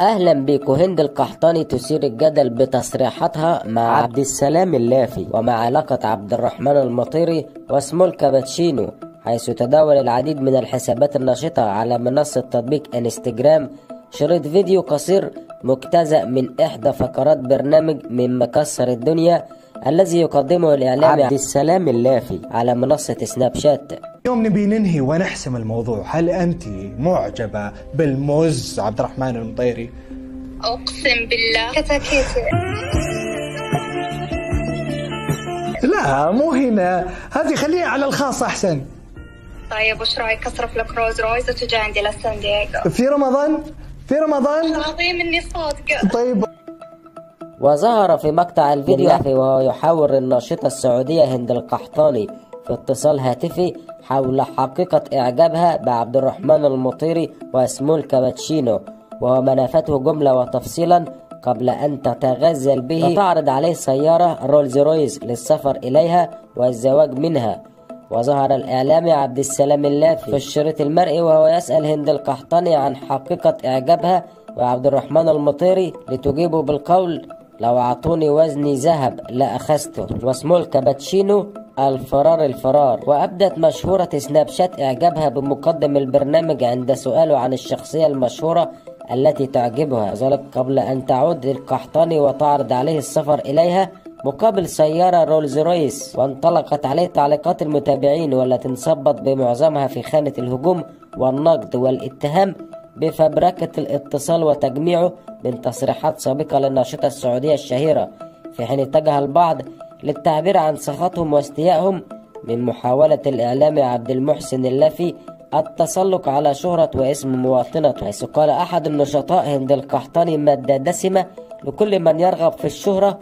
أهلا بيكو. هند القحطاني تثير الجدل بتصريحاتها مع عبد السلام اللافي ومع علاقة عبد الرحمن المطيري وسمول كابتشينو حيث تداول العديد من الحسابات الناشطة على منصة تطبيق انستجرام شريط فيديو قصير مجتزأ من إحدى فقرات برنامج من مكسر الدنيا الذي يقدمه الإعلامي عبد السلام اللافي على منصة سناب شات. اليوم نبي ننهي ونحسم الموضوع. هل أنت معجبة بالموز عبد الرحمن المطيري؟ أقسم بالله. كتاكيتي لا مو هنا. هذه خليها على الخاص أحسن. طيب وش رأيك أصرف لك روز؟ رويز وتجي عندي لسان دييغو. في رمضان؟ في رمضان؟ العظيم إني صادقة. طيب. وظهر في مقطع الفيديو وهو يحاور الناشطة السعودية هند القحطاني في اتصال هاتفي حول حقيقة إعجابها بعبد الرحمن المطيري و small cappuccino وهو ما نفته جملة وتفصيلا قبل أن تتغزل به. وتعرض عليه سيارة رولز رويس للسفر إليها والزواج منها. وظهر الإعلامي عبد السلام اللافي في الشريط المرئي وهو يسأل هند القحطاني عن حقيقة إعجابها وعبد الرحمن المطيري لتجيبه بالقول لو أعطوني وزني ذهب لأخذته و small cappuccino الفرار الفرار. وأبدت مشهورة سناب شات إعجابها بمقدم البرنامج عند سؤاله عن الشخصية المشهورة التي تعجبها. ذلك قبل أن تعود للقحطاني وتعرض عليه السفر إليها مقابل سيارة رولز رويس. وانطلقت عليه تعليقات المتابعين والتي انصبت بمعظمها في خانة الهجوم والنقد والاتهام بفبركة الاتصال وتجميعه من تصريحات سابقة للناشطة السعودية الشهيرة في حين اتجه البعض للتعبير عن سخطهم واستيائهم من محاولة الإعلامي عبد المحسن اللافي التسلق على شهرة واسم مواطنته حيث قال أحد النشطاء هند القحطاني مادة دسمة لكل من يرغب في الشهرة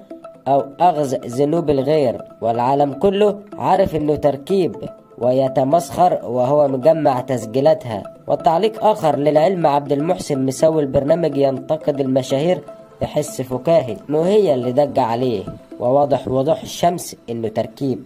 أو أخذ ذنوب الغير والعالم كله عارف إنه تركيب. ويتمسخر وهو مجمع تسجيلاتها. والتعليق آخر للعلم عبد المحسن مسوي البرنامج ينتقد المشاهير بحس فكاهي. مو هي اللي دج عليه. وواضح وضوح الشمس إنه تركيب.